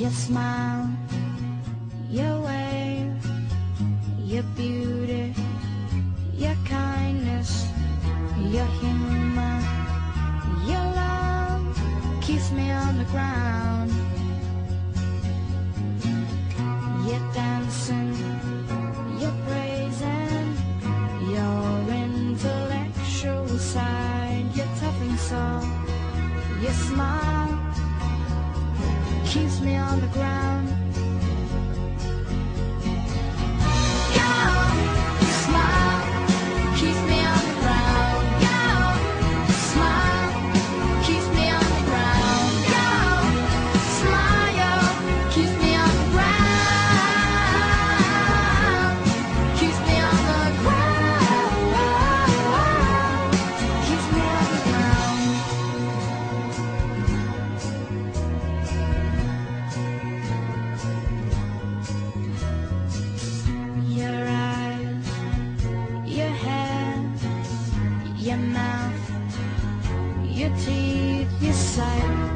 Your smile, your way, your beauty, your kindness, your humor, your love keeps me on the ground. You're dancing, you're praising, your intellectual side, your tough soul, your smile me on the ground. Your teeth, your sight,